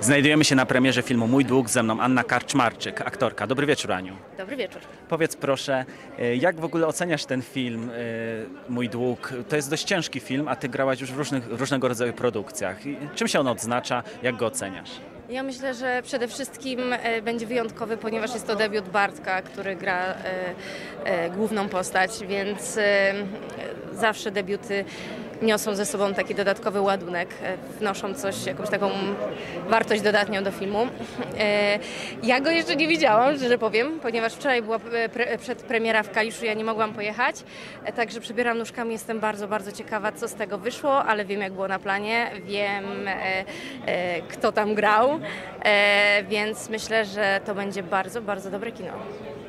Znajdujemy się na premierze filmu Mój dług ze mną Anna Karczmarczyk, aktorka. Dobry wieczór Aniu. Dobry wieczór. Powiedz proszę, e, jak w ogóle oceniasz ten film e, Mój dług? To jest dość ciężki film, a ty grałaś już w różnych, różnego rodzaju produkcjach. Czym się on odznacza? Jak go oceniasz? Ja myślę, że przede wszystkim e, będzie wyjątkowy, ponieważ jest to debiut Bartka, który gra e, e, główną postać, więc zawsze debiuty niosą ze sobą taki dodatkowy ładunek, e, wnoszą coś, jakąś taką wartość dodatnią do filmu. E, Ja go jeszcze nie widziałam, że powiem, ponieważ wczoraj była e, pre, przedpremiera w Kaliszu, ja nie mogłam pojechać, także przebieram nóżkami, jestem bardzo, bardzo ciekawa, co z tego wyszło, ale wiem, jak było na planie, wiem, kto tam grał, więc myślę, że to będzie bardzo, bardzo dobre kino.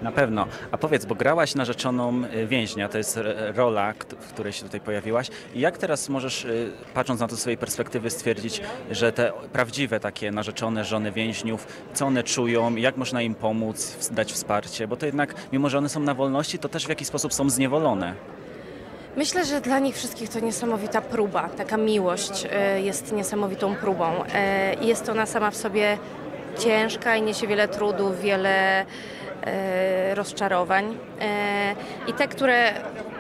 Na pewno. A powiedz, bo grałaś narzeczoną e, więźnia, to jest e, rola, w której się tutaj pojawiłaś. I jak teraz możesz, e, patrząc na to z swojej perspektywy, stwierdzić, że te prawdziwe takie narzeczone żony więźniów, co one czują, jak można im pomóc, dać wsparcie? Bo to jednak, mimo że one są na wolności, to też w jakiś sposób są zniewolone. Myślę, że dla nich wszystkich to niesamowita próba. Taka miłość jest niesamowitą próbą. Jest ona sama w sobie ciężka i niesie wiele trudu, wiele rozczarowań. E, I te, które,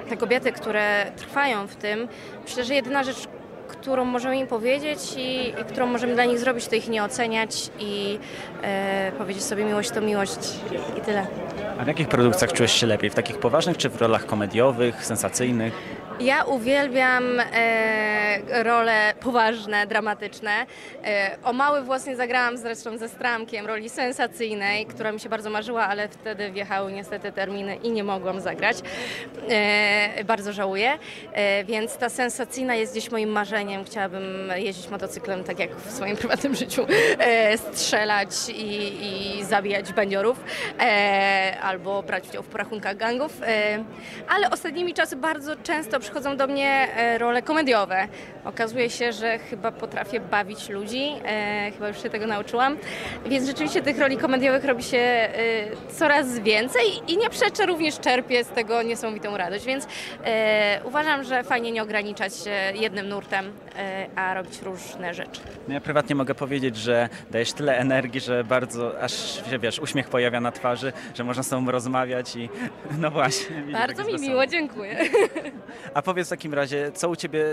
te kobiety, które trwają w tym, myślę, że jedyna rzecz, którą możemy im powiedzieć i, i którą możemy dla nich zrobić, to ich nie oceniać i e, powiedzieć sobie miłość to miłość i tyle. A w jakich produkcjach czułeś się lepiej? W takich poważnych czy w rolach komediowych, sensacyjnych? Ja uwielbiam e, role poważne, dramatyczne. E, o mały włos nie zagrałam zresztą ze Stramkiem, roli sensacyjnej, która mi się bardzo marzyła, ale wtedy wjechały niestety terminy i nie mogłam zagrać. E, bardzo żałuję, e, więc ta sensacyjna jest gdzieś moim marzeniem. Chciałabym jeździć motocyklem tak jak w swoim prywatnym życiu, e, strzelać i, i zabijać bandziorów e, albo brać udział w porachunkach gangów. Ale ostatnimi czasy bardzo często przychodzą do mnie e, role komediowe. Okazuje się, że chyba potrafię bawić ludzi, e, chyba już się tego nauczyłam, więc rzeczywiście tych roli komediowych robi się e, coraz więcej i nie przeczę, również czerpię z tego niesamowitą radość, więc uważam, że fajnie nie ograniczać się jednym nurtem, a robić różne rzeczy. No ja prywatnie mogę powiedzieć, że dajesz tyle energii, że bardzo, aż się wiesz, uśmiech pojawia na twarzy, że można z tobą rozmawiać i no właśnie. Bardzo mi miło, dziękuję. A powiedz w takim razie, co u ciebie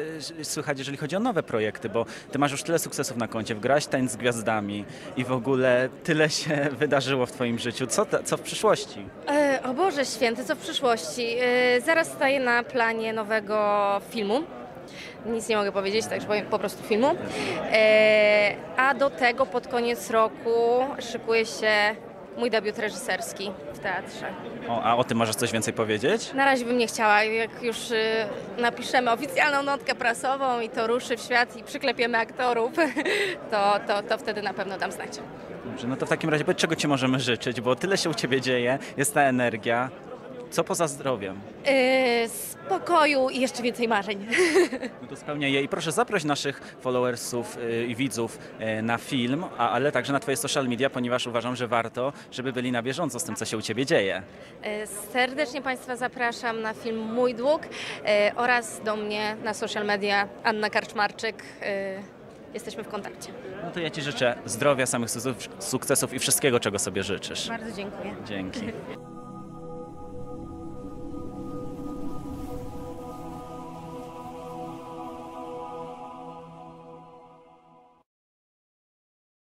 słychać, jeżeli chodzi o nowe projekty, bo ty masz już tyle sukcesów na koncie, wgrałaś Tańc z Gwiazdami i w ogóle tyle się wydarzyło w twoim życiu. Co, ta, co w przyszłości? E, o Boże Święty, co w przyszłości? E, zaraz staję na planie nowego filmu. Nic nie mogę powiedzieć, także powiem po prostu filmu. E, a do tego pod koniec roku szykuje się mój debiut reżyserski w teatrze. O, a o tym możesz coś więcej powiedzieć? Na razie bym nie chciała, jak już y, napiszemy oficjalną notkę prasową i to ruszy w świat i przyklepiemy aktorów, to, to, to wtedy na pewno dam znać. Dobrze, no to w takim razie powiedz, czego ci możemy życzyć, bo tyle się u ciebie dzieje, jest ta energia. Co poza zdrowiem? E, spokoju i jeszcze więcej marzeń. No to spełnia je i proszę zaproś naszych followersów y, i widzów y, na film, a, ale także na twoje social media, ponieważ uważam, że warto, żeby byli na bieżąco z tym, co się u ciebie dzieje. E, Serdecznie Państwa zapraszam na film Mój Dług e, oraz do mnie na social media Anna Karczmarczyk. E, Jesteśmy w kontakcie. No to ja ci życzę zdrowia, samych sukcesów i wszystkiego, czego sobie życzysz. Bardzo dziękuję. Dzięki.